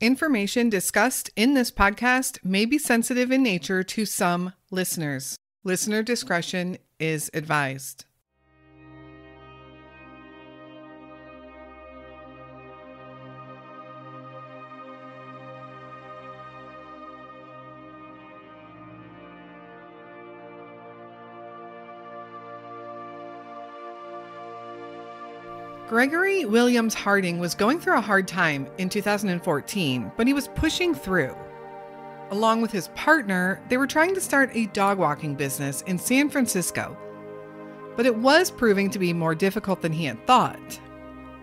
Information discussed in this podcast may be sensitive in nature to some listeners. Listener discretion is advised. Gregory Williams Harding was going through a hard time in 2014, but he was pushing through. Along with his partner, they were trying to start a dog walking business in San Francisco. But it was proving to be more difficult than he had thought.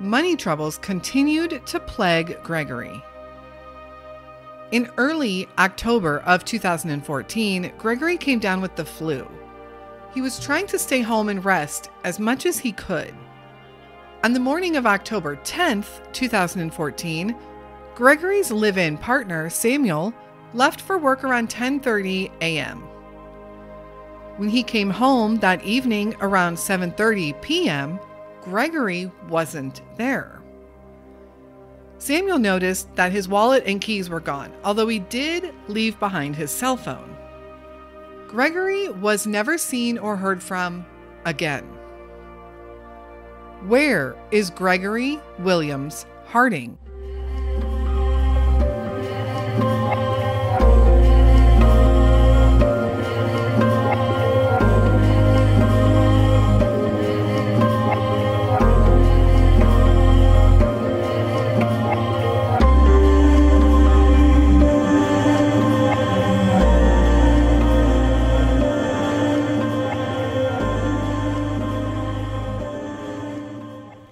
Money troubles continued to plague Gregory. In early October of 2014, Gregory came down with the flu. He was trying to stay home and rest as much as he could. On the morning of October 10th, 2014, Gregory's live-in partner, Samuel, left for work around 10:30 a.m. When he came home that evening around 7:30 p.m., Gregory wasn't there. Samuel noticed that his wallet and keys were gone, although he did leave behind his cell phone. Gregory was never seen or heard from again. Where is Gregory Williams Harding?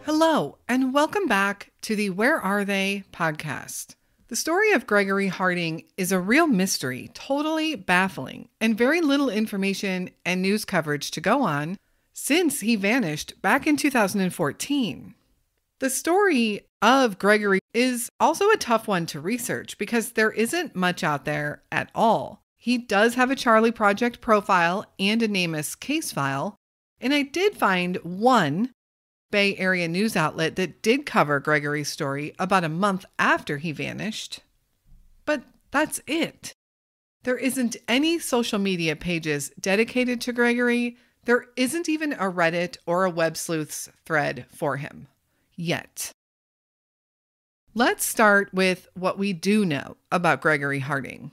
Hello, and welcome back to the Where Are They podcast. The story of Gregory Harding is a real mystery, totally baffling, and very little information and news coverage to go on since he vanished back in 2014. The story of Gregory is also a tough one to research because there isn't much out there at all. He does have a Charlie Project profile and a NamUs case file, and I did find one Bay Area news outlet that did cover Gregory's story about a month after he vanished. But that's it. There isn't any social media pages dedicated to Gregory. There isn't even a Reddit or a Web Sleuths thread for him. Yet. Let's start with what we do know about Gregory Harding.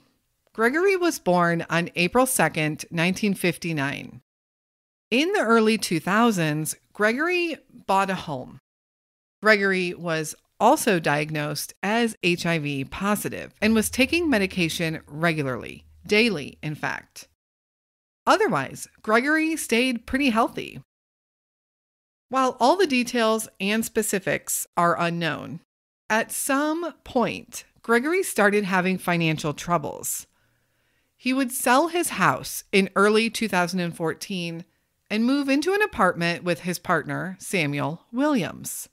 Gregory was born on April 2nd, 1959. In the early 2000s, Gregory bought a home. Gregory was also diagnosed as HIV positive and was taking medication regularly, daily, in fact. Otherwise, Gregory stayed pretty healthy. While all the details and specifics are unknown, at some point, Gregory started having financial troubles. He would sell his house in early 2014 and move into an apartment with his partner, Samuel Williams.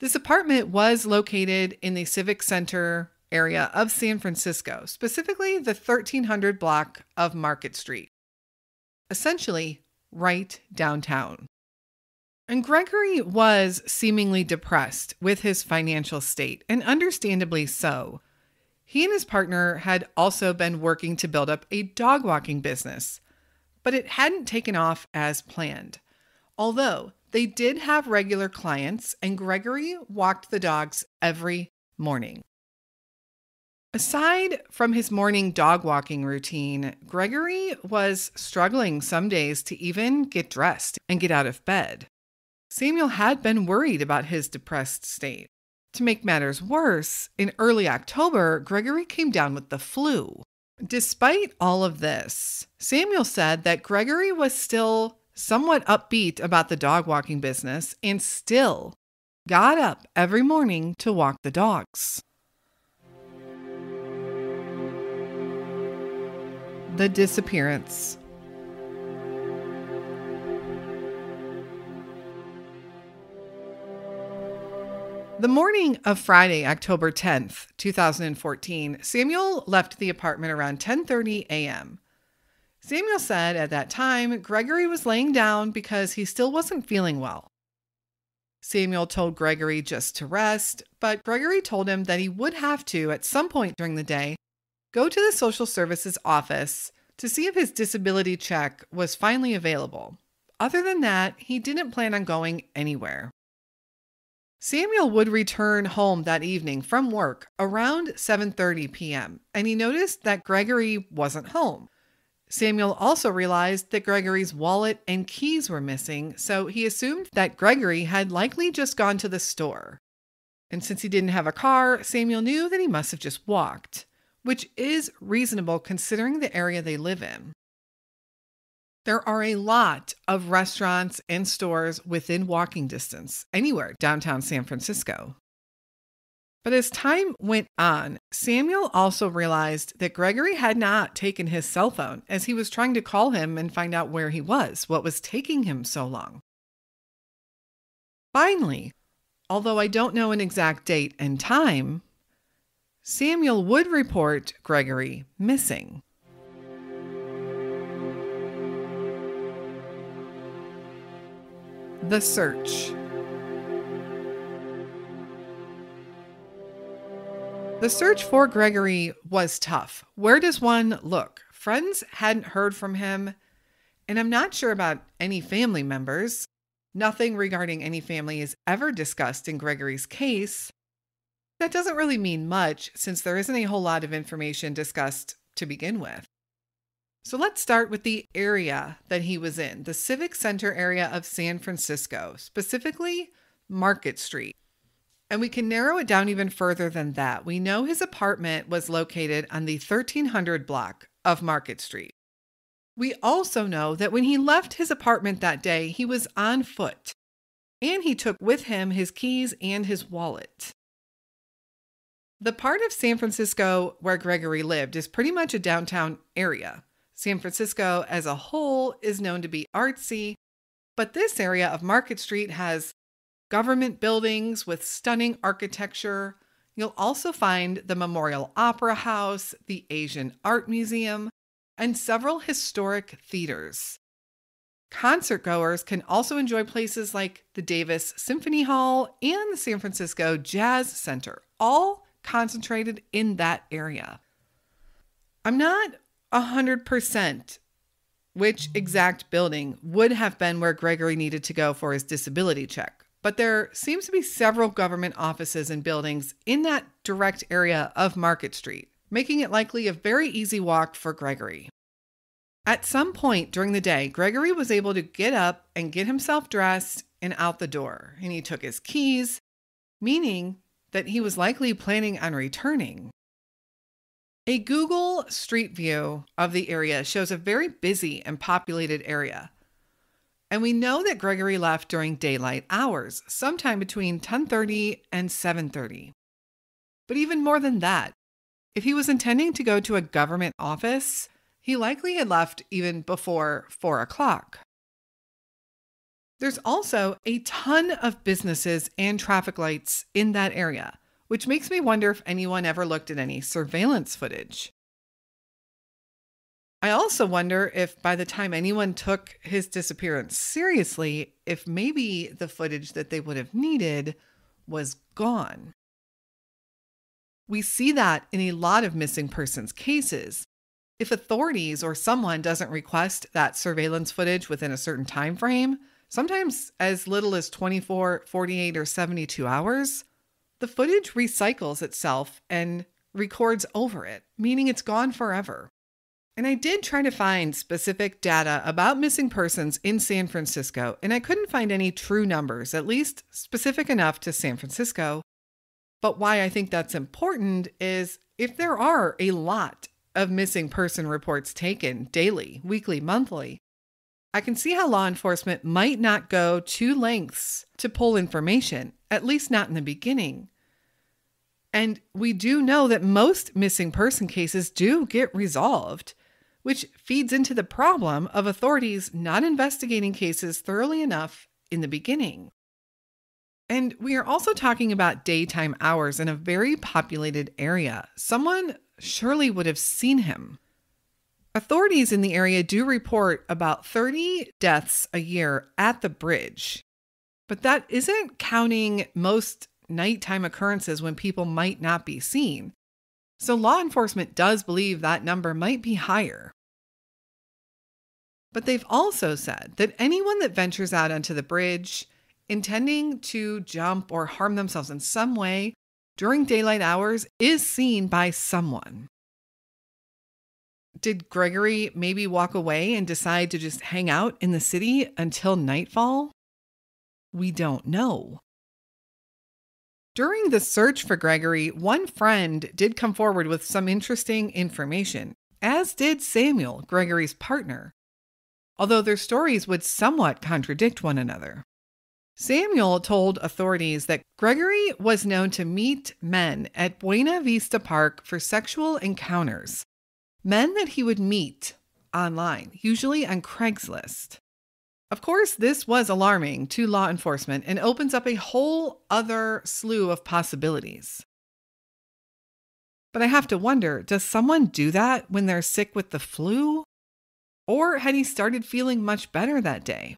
This apartment was located in the Civic Center area of San Francisco, specifically the 1300 block of Market Street, essentially right downtown. And Gregory was seemingly depressed with his financial state, and understandably so. He and his partner had also been working to build up a dog walking business but it hadn't taken off as planned. Although they did have regular clients, and Gregory walked the dogs every morning. Aside from his morning dog walking routine, Gregory was struggling some days to even get dressed and get out of bed. Samuel had been worried about his depressed state. To make matters worse, in early October, Gregory came down with the flu. Despite all of this, Samuel said that Gregory was still somewhat upbeat about the dog walking business and still got up every morning to walk the dogs. The disappearance. The morning of Friday, October 10th, 2014, Samuel left the apartment around 10:30 a.m. Samuel said at that time Gregory was laying down because he still wasn't feeling well. Samuel told Gregory just to rest, but Gregory told him that he would have to, at some point during the day, go to the social services office to see if his disability check was finally available. Other than that, he didn't plan on going anywhere. Samuel would return home that evening from work around 7:30 p.m. and he noticed that Gregory wasn't home. Samuel also realized that Gregory's wallet and keys were missing, so he assumed that Gregory had likely just gone to the store. And since he didn't have a car, Samuel knew that he must have just walked, which is reasonable considering the area they live in. There are a lot of restaurants and stores within walking distance anywhere downtown San Francisco. But as time went on, Samuel also realized that Gregory had not taken his cell phone as he was trying to call him and find out where he was, what was taking him so long. Finally, although I don't know an exact date and time, Samuel would report Gregory missing. The Search The search for Gregory was tough. Where does one look? Friends hadn't heard from him, and I'm not sure about any family members. Nothing regarding any family is ever discussed in Gregory's case. That doesn't really mean much since there isn't a whole lot of information discussed to begin with. So let's start with the area that he was in the Civic Center area of San Francisco, specifically Market Street. And we can narrow it down even further than that. We know his apartment was located on the 1300 block of Market Street. We also know that when he left his apartment that day, he was on foot and he took with him his keys and his wallet. The part of San Francisco where Gregory lived is pretty much a downtown area. San Francisco as a whole is known to be artsy, but this area of Market Street has government buildings with stunning architecture. You'll also find the Memorial Opera House, the Asian Art Museum, and several historic theaters. Concert goers can also enjoy places like the Davies Symphony Hall and the San Francisco Jazz Center, all concentrated in that area. I'm not 100% which exact building would have been where Gregory needed to go for his disability check but there seems to be several government offices and buildings in that direct area of Market Street, making it likely a very easy walk for Gregory. At some point during the day, Gregory was able to get up and get himself dressed and out the door, and he took his keys, meaning that he was likely planning on returning. A Google Street View of the area shows a very busy and populated area and we know that Gregory left during daylight hours, sometime between 10:30 and 7:30. But even more than that, if he was intending to go to a government office, he likely had left even before 4 o'clock. There's also a ton of businesses and traffic lights in that area, which makes me wonder if anyone ever looked at any surveillance footage. I also wonder if by the time anyone took his disappearance seriously, if maybe the footage that they would have needed was gone. We see that in a lot of missing persons cases. If authorities or someone doesn't request that surveillance footage within a certain time frame, sometimes as little as 24, 48 or 72 hours, the footage recycles itself and records over it, meaning it's gone forever. And I did try to find specific data about missing persons in San Francisco, and I couldn't find any true numbers, at least specific enough to San Francisco. But why I think that's important is if there are a lot of missing person reports taken daily, weekly, monthly, I can see how law enforcement might not go to lengths to pull information, at least not in the beginning. And we do know that most missing person cases do get resolved which feeds into the problem of authorities not investigating cases thoroughly enough in the beginning. And we are also talking about daytime hours in a very populated area. Someone surely would have seen him. Authorities in the area do report about 30 deaths a year at the bridge. But that isn't counting most nighttime occurrences when people might not be seen. So law enforcement does believe that number might be higher. But they've also said that anyone that ventures out onto the bridge intending to jump or harm themselves in some way during daylight hours is seen by someone. Did Gregory maybe walk away and decide to just hang out in the city until nightfall? We don't know. During the search for Gregory, one friend did come forward with some interesting information, as did Samuel, Gregory's partner, although their stories would somewhat contradict one another. Samuel told authorities that Gregory was known to meet men at Buena Vista Park for sexual encounters, men that he would meet online, usually on Craigslist. Of course, this was alarming to law enforcement and opens up a whole other slew of possibilities. But I have to wonder does someone do that when they're sick with the flu? Or had he started feeling much better that day?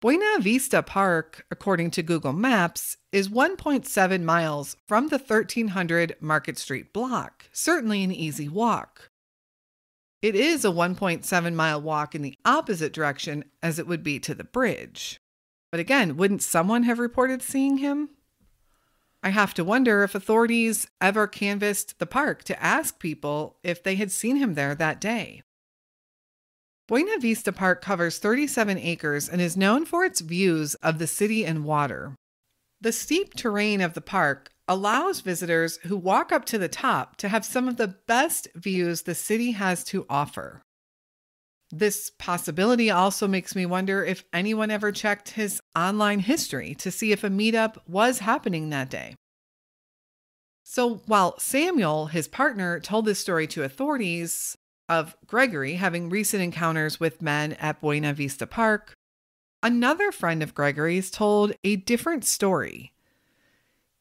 Buena Vista Park, according to Google Maps, is 1.7 miles from the 1300 Market Street block, certainly an easy walk. It is a 1.7 mile walk in the opposite direction as it would be to the bridge. But again, wouldn't someone have reported seeing him? I have to wonder if authorities ever canvassed the park to ask people if they had seen him there that day. Buena Vista Park covers 37 acres and is known for its views of the city and water. The steep terrain of the park allows visitors who walk up to the top to have some of the best views the city has to offer. This possibility also makes me wonder if anyone ever checked his online history to see if a meetup was happening that day. So while Samuel, his partner, told this story to authorities of Gregory having recent encounters with men at Buena Vista Park, another friend of Gregory's told a different story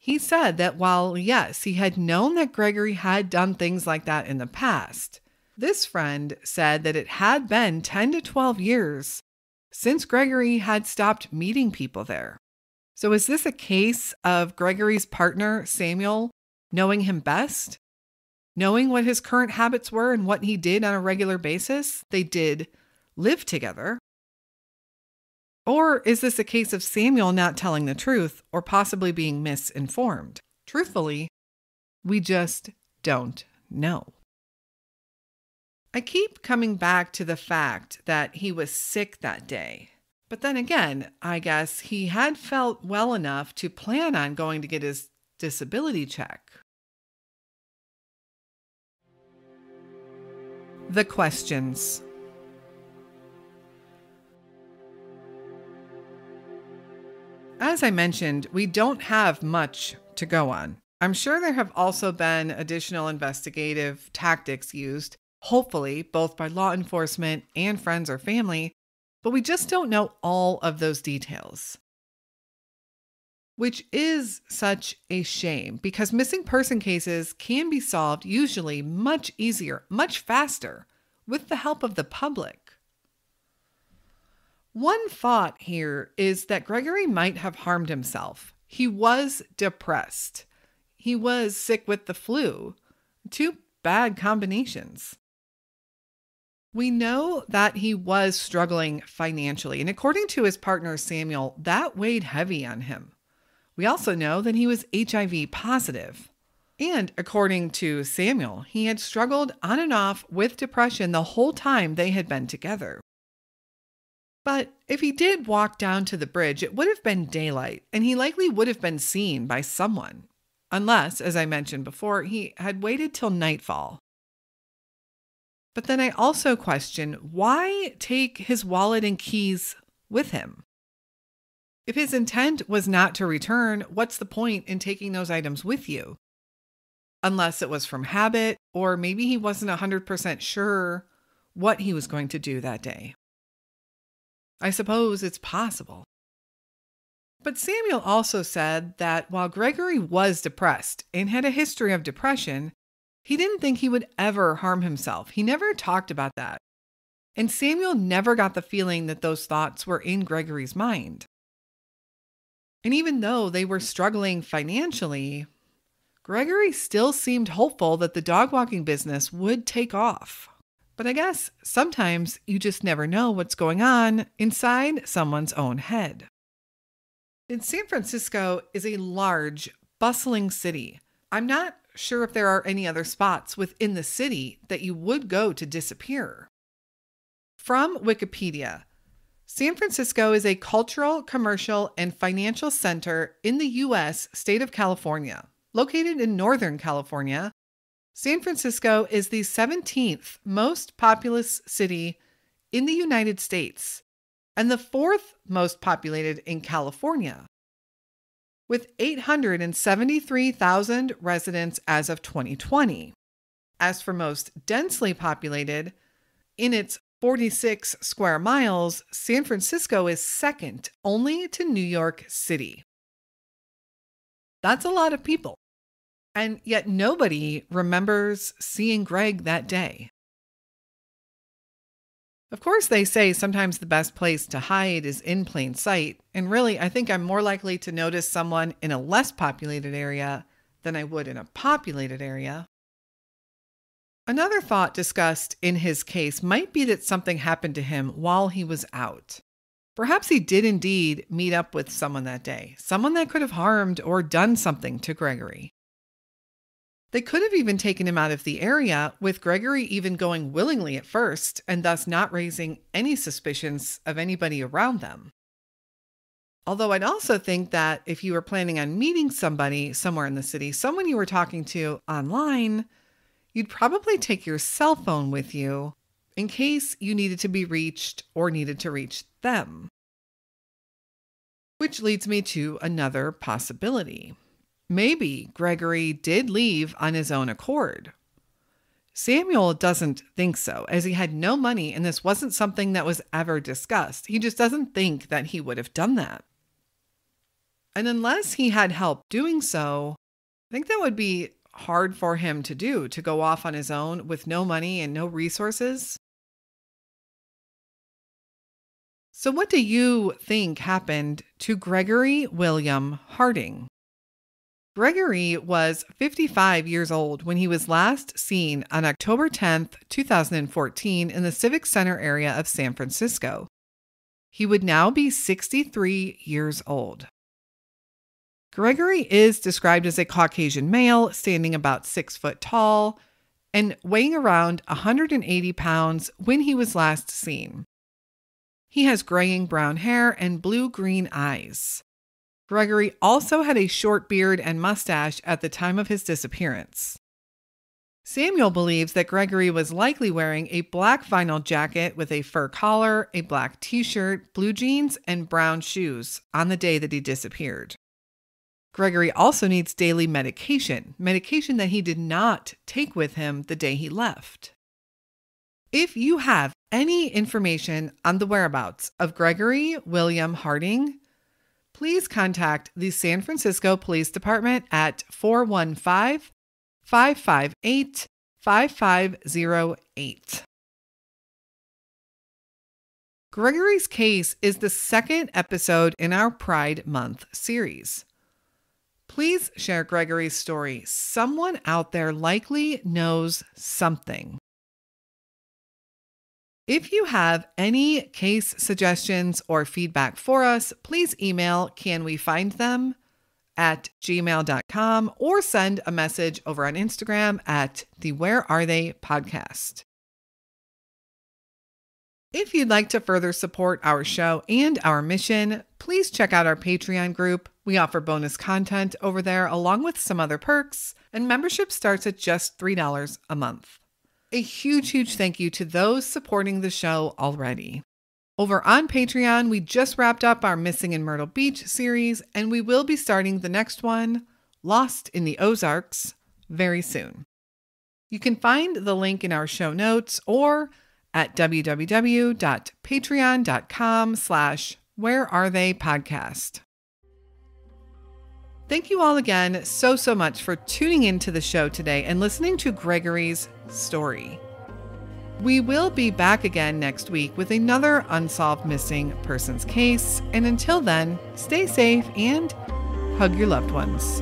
he said that while, yes, he had known that Gregory had done things like that in the past, this friend said that it had been 10 to 12 years since Gregory had stopped meeting people there. So, is this a case of Gregory's partner, Samuel, knowing him best? Knowing what his current habits were and what he did on a regular basis? They did live together. Or is this a case of Samuel not telling the truth or possibly being misinformed? Truthfully, we just don't know. I keep coming back to the fact that he was sick that day. But then again, I guess he had felt well enough to plan on going to get his disability check. The questions. As I mentioned, we don't have much to go on. I'm sure there have also been additional investigative tactics used, hopefully, both by law enforcement and friends or family, but we just don't know all of those details. Which is such a shame because missing person cases can be solved usually much easier, much faster, with the help of the public. One thought here is that Gregory might have harmed himself. He was depressed. He was sick with the flu. Two bad combinations. We know that he was struggling financially, and according to his partner Samuel, that weighed heavy on him. We also know that he was HIV positive. And according to Samuel, he had struggled on and off with depression the whole time they had been together. But if he did walk down to the bridge, it would have been daylight, and he likely would have been seen by someone, unless, as I mentioned before, he had waited till nightfall. But then I also question why take his wallet and keys with him? If his intent was not to return, what's the point in taking those items with you? Unless it was from habit, or maybe he wasn't 100% sure what he was going to do that day. I suppose it's possible. But Samuel also said that while Gregory was depressed and had a history of depression, he didn't think he would ever harm himself. He never talked about that. And Samuel never got the feeling that those thoughts were in Gregory's mind. And even though they were struggling financially, Gregory still seemed hopeful that the dog walking business would take off. But I guess sometimes you just never know what's going on inside someone's own head. In San Francisco is a large, bustling city. I'm not sure if there are any other spots within the city that you would go to disappear. From Wikipedia, San Francisco is a cultural, commercial, and financial center in the U.S. state of California. Located in Northern California, San Francisco is the 17th most populous city in the United States and the fourth most populated in California, with 873,000 residents as of 2020. As for most densely populated, in its 46 square miles, San Francisco is second only to New York City. That's a lot of people. And yet nobody remembers seeing Greg that day. Of course, they say sometimes the best place to hide is in plain sight. And really, I think I'm more likely to notice someone in a less populated area than I would in a populated area. Another thought discussed in his case might be that something happened to him while he was out. Perhaps he did indeed meet up with someone that day, someone that could have harmed or done something to Gregory. They could have even taken him out of the area, with Gregory even going willingly at first, and thus not raising any suspicions of anybody around them. Although I'd also think that if you were planning on meeting somebody somewhere in the city, someone you were talking to online, you'd probably take your cell phone with you in case you needed to be reached or needed to reach them. Which leads me to another possibility. Maybe Gregory did leave on his own accord. Samuel doesn't think so, as he had no money and this wasn't something that was ever discussed. He just doesn't think that he would have done that. And unless he had help doing so, I think that would be hard for him to do to go off on his own with no money and no resources. So, what do you think happened to Gregory William Harding? Gregory was 55 years old when he was last seen on October 10, 2014, in the Civic Center area of San Francisco. He would now be 63 years old. Gregory is described as a Caucasian male, standing about six foot tall and weighing around 180 pounds when he was last seen. He has graying brown hair and blue green eyes. Gregory also had a short beard and mustache at the time of his disappearance. Samuel believes that Gregory was likely wearing a black vinyl jacket with a fur collar, a black t shirt, blue jeans, and brown shoes on the day that he disappeared. Gregory also needs daily medication, medication that he did not take with him the day he left. If you have any information on the whereabouts of Gregory William Harding, please contact the San Francisco Police Department at 415 558 5508. Gregory's case is the second episode in our Pride Month series. Please share Gregory's story. Someone out there likely knows something. If you have any case suggestions or feedback for us, please email can we find them at gmail.com or send a message over on Instagram at the Where Are They podcast. If you'd like to further support our show and our mission, please check out our Patreon group. We offer bonus content over there along with some other perks, and membership starts at just $3 a month. A huge, huge thank you to those supporting the show already. Over on Patreon, we just wrapped up our Missing in Myrtle Beach series, and we will be starting the next one, Lost in the Ozarks, very soon. You can find the link in our show notes or at www.patreon.com slash where are they podcast. Thank you all again so, so much for tuning into the show today and listening to Gregory's story. We will be back again next week with another unsolved missing persons case. And until then, stay safe and hug your loved ones.